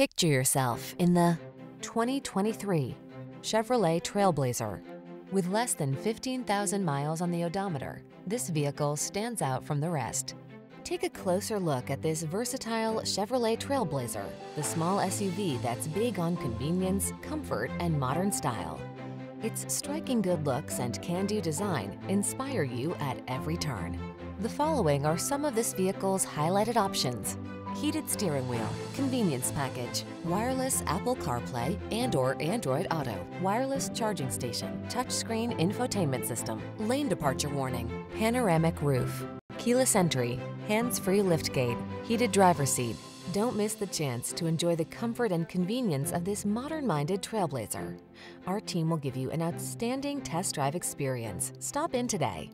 Picture yourself in the 2023 Chevrolet Trailblazer. With less than 15,000 miles on the odometer, this vehicle stands out from the rest. Take a closer look at this versatile Chevrolet Trailblazer, the small SUV that's big on convenience, comfort, and modern style. Its striking good looks and can-do design inspire you at every turn. The following are some of this vehicle's highlighted options. Heated steering wheel, convenience package, wireless Apple CarPlay and or Android Auto, wireless charging station, touchscreen infotainment system, lane departure warning, panoramic roof, keyless entry, hands-free liftgate, heated driver seat. Don't miss the chance to enjoy the comfort and convenience of this modern-minded Trailblazer. Our team will give you an outstanding test drive experience. Stop in today.